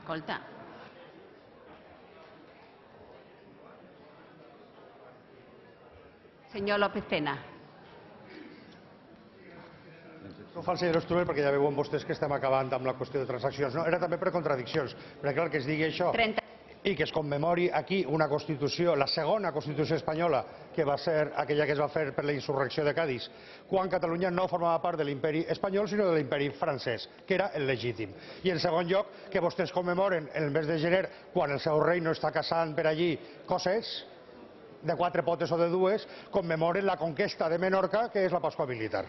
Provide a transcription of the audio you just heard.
Escolta. Senyor López Tena. No fa el senyor Strubell perquè ja veuen vostès que estem acabant amb la qüestió de transaccions. No, era també per contradiccions. Perquè clar, que es digui això 30. I que es commemori aquí una Constitució, la segona Constitució espanyola, que va ser aquella que es va fer per la insurrecció de Cádiz, quan Catalunya no formava part de l'imperi espanyol, sinó de l'imperi francès, que era el legítim. I en segon lloc, que vostès commemoren el mes de gener, quan el seu rei no està caçant per allí coses, de quatre potes o de dues, commemoren la conquesta de Menorca, que és la Pasqua Militar.